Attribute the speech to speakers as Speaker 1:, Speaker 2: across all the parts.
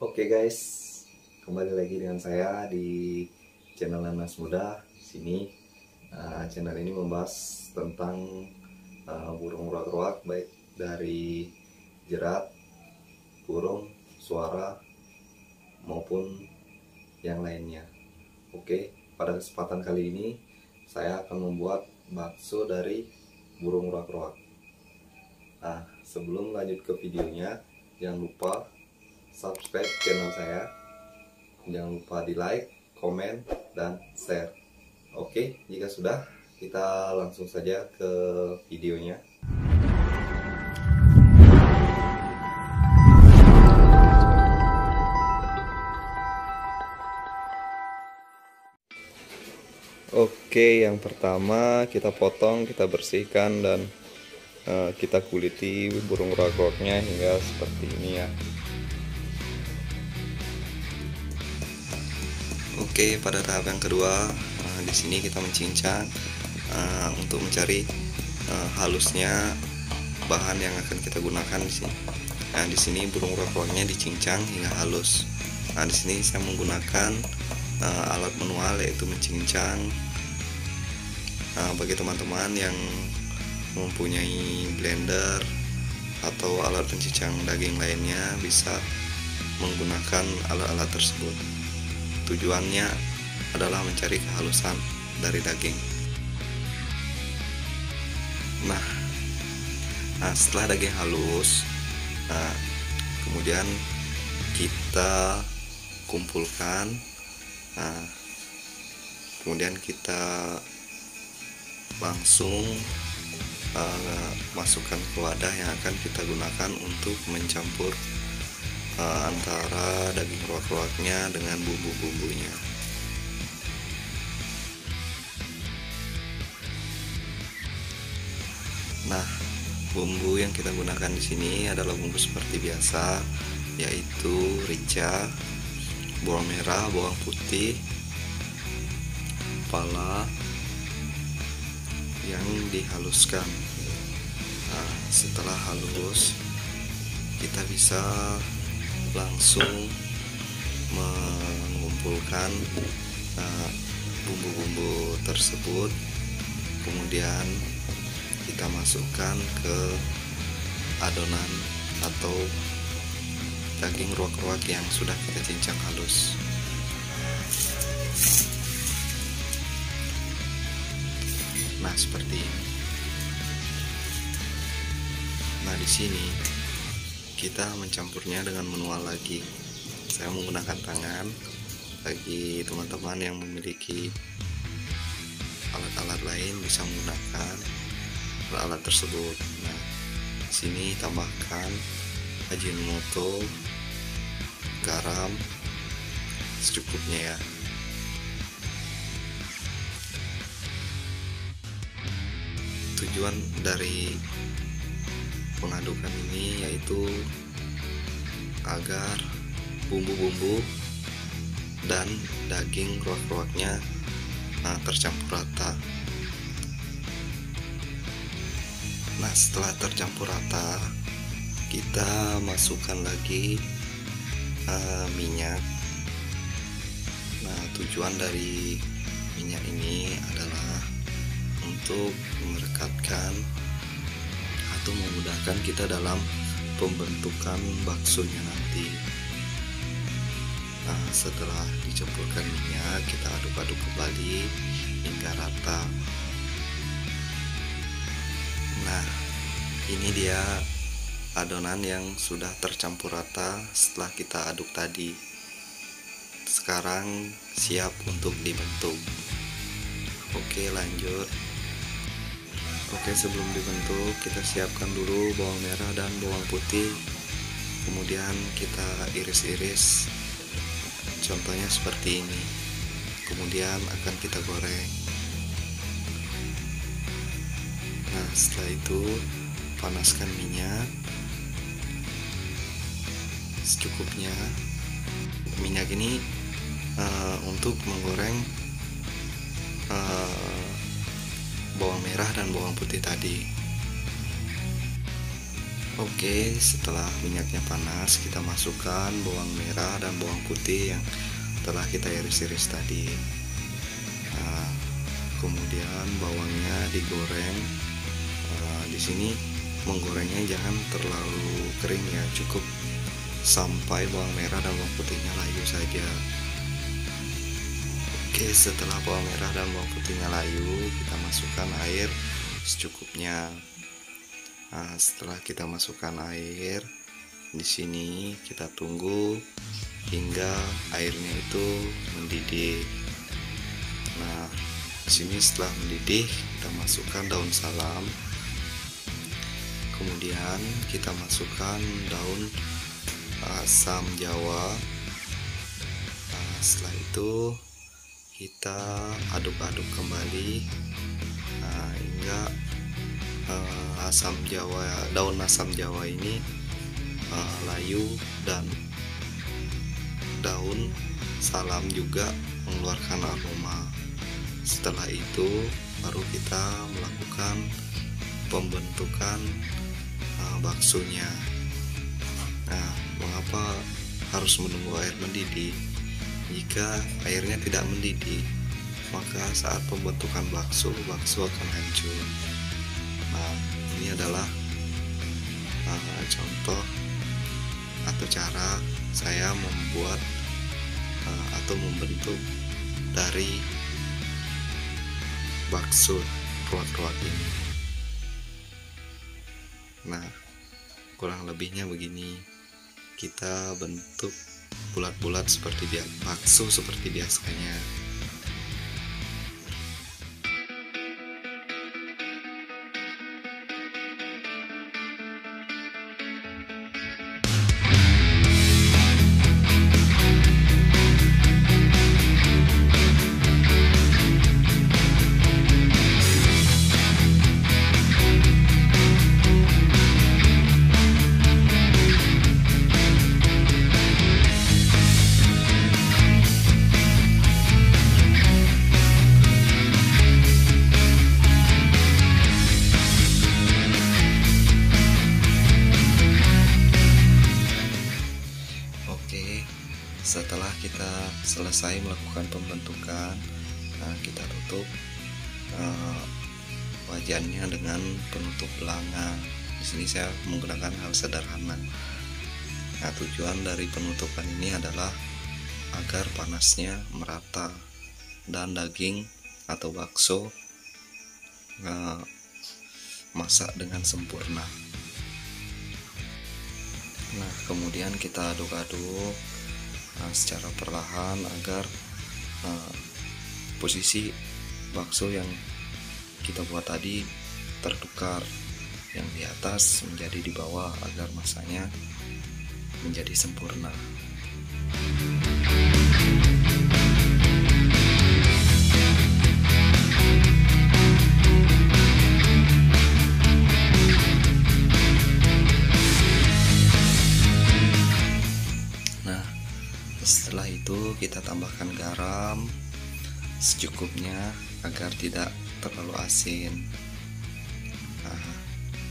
Speaker 1: Oke guys, kembali lagi dengan saya di channel Nanas Muda. Sini uh, channel ini membahas tentang uh, burung ruak-ruak baik dari jerat, burung, suara maupun yang lainnya. Oke, pada kesempatan kali ini saya akan membuat bakso dari burung ruak-ruak. Nah, sebelum lanjut ke videonya, jangan lupa subscribe channel saya. Jangan lupa di like, komen, dan share. Oke, jika sudah, kita langsung saja ke videonya. Oke, yang pertama kita potong, kita bersihkan dan uh, kita kuliti burung ragoknya hingga seperti ini ya. Oke, pada tahap yang kedua, uh, di sini kita mencincang uh, untuk mencari uh, halusnya bahan yang akan kita gunakan di sini. Nah, di sini burung ragoknya dicincang hingga halus. Nah, di sini saya menggunakan uh, alat manual yaitu mencincang uh, bagi teman-teman yang mempunyai blender atau alat pencincang daging lainnya bisa menggunakan alat-alat tersebut tujuannya adalah mencari kehalusan dari daging. Nah, nah setelah daging halus nah, kemudian kita kumpulkan nah, kemudian kita langsung uh, masukkan ke wadah yang akan kita gunakan untuk mencampur uh, antara daging ruak-ruaknya dengan bumbu-bumbunya. Nah bumbu yang kita gunakan di sini adalah bumbu seperti biasa yaitu rica bawang merah bawang putih kepala yang dihaluskan. Nah, setelah halus kita bisa langsung mengumpulkan uh, bumbu-bumbu tersebut kemudian kita masukkan ke adonan atau daging ruak-ruak yang sudah kita cincang halus. Nah seperti ini. Nah di sini kita mencampurnya dengan manual lagi. Saya menggunakan tangan bagi teman-teman yang memiliki alat-alat lain bisa menggunakan alat-alat tersebut. Nah sini tambahkan ajinomoto garam secukupnya ya. Tujuan dari pengadukan ini yaitu agar bumbu-bumbu dan daging ruak-ruaknya nah, tercampur rata. Nah setelah tercampur rata kita masukkan lagi uh, minyak. Nah tujuan dari minyak ini adalah untuk merekatkan atau memudahkan kita dalam pembentukan baksonya nanti. Nah setelah dicampurkan minyak kita aduk-aduk kembali hingga rata. Nah ini dia adonan yang sudah tercampur rata setelah kita aduk tadi. Sekarang siap untuk dibentuk. Oke lanjut Oke sebelum dibentuk kita siapkan dulu bawang merah dan bawang putih. Kemudian kita iris-iris Contohnya seperti ini. Kemudian akan kita goreng. Nah setelah itu panaskan minyak. Secukupnya. Minyak ini uh, untuk menggoreng uh, bawang merah dan bawang putih tadi Oke, setelah minyaknya panas, kita masukkan bawang merah dan bawang putih yang telah kita iris-iris tadi. Nah, kemudian bawangnya digoreng. Nah, di sini menggorengnya jangan terlalu kering ya, cukup sampai bawang merah dan bawang putihnya layu saja. Oke, setelah bawang merah dan bawang putihnya layu, kita masukkan air secukupnya. Nah, setelah kita masukkan air, di sini kita tunggu hingga airnya itu mendidih. Nah, di sini setelah mendidih, kita masukkan daun salam. Kemudian kita masukkan daun asam jawa. Nah, setelah itu kita aduk-aduk kembali nah, hingga uh, asam jawa daun asam jawa ini uh, layu dan daun salam juga mengeluarkan aroma. Setelah itu baru kita melakukan pembentukan uh, baksonya. Nah mengapa harus menunggu air mendidih jika airnya tidak mendidih maka saat pembentukan bakso bakso akan hancur. Nah ini adalah uh, contoh atau cara saya membuat uh, atau membentuk dari bakso ruat-ruat ini. Nah kurang lebihnya begini. Kita bentuk bulat-bulat seperti dia bakso seperti biasanya setelah kita selesai melakukan pembentukan nah kita tutup uh, wajannya dengan penutup belanga di sini saya menggunakan hal sederhana. Nah tujuan dari penutupan ini adalah agar panasnya merata dan daging atau bakso uh, masak dengan sempurna. Nah kemudian kita aduk-aduk uh, secara perlahan agar uh, posisi bakso yang kita buat tadi tertukar yang di atas menjadi di bawah agar masanya menjadi sempurna. itu kita tambahkan garam secukupnya agar tidak terlalu asin. Nah,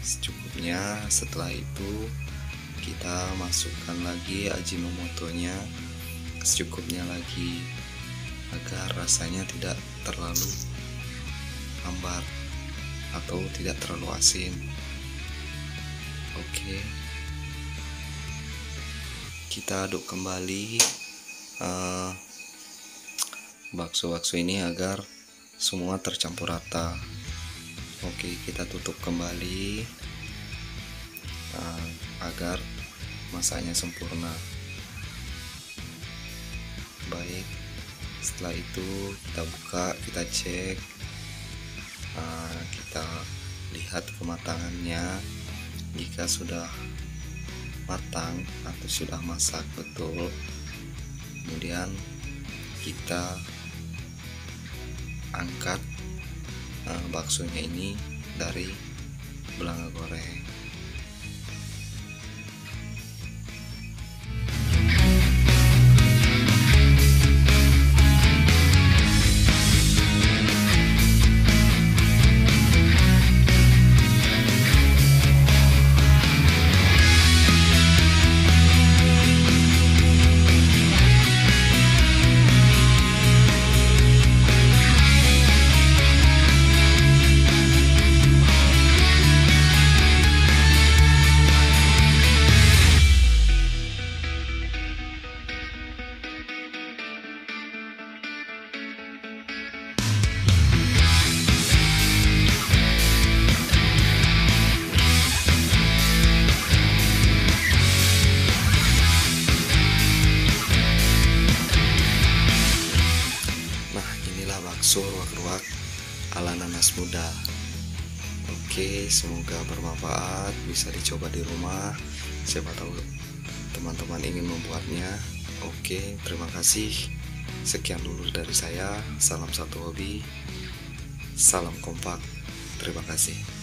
Speaker 1: secukupnya. Setelah itu kita masukkan lagi ajinomotonya secukupnya lagi agar rasanya tidak terlalu hambar atau tidak terlalu asin. Oke. Kita aduk kembali uh, bakso-bakso ini agar semua tercampur rata. Oke kita tutup kembali uh, agar masaknya sempurna. Baik setelah itu kita buka kita cek uh, kita lihat kematangannya. Jika sudah matang atau sudah masak betul kemudian kita angkat uh, baksonya ini dari belanga goreng nanas muda. Oke semoga bermanfaat bisa dicoba di rumah. Siapa tahu teman-teman ingin membuatnya. Oke terima kasih. Sekian dulu dari saya. Salam satu hobi salam kompak. Terima kasih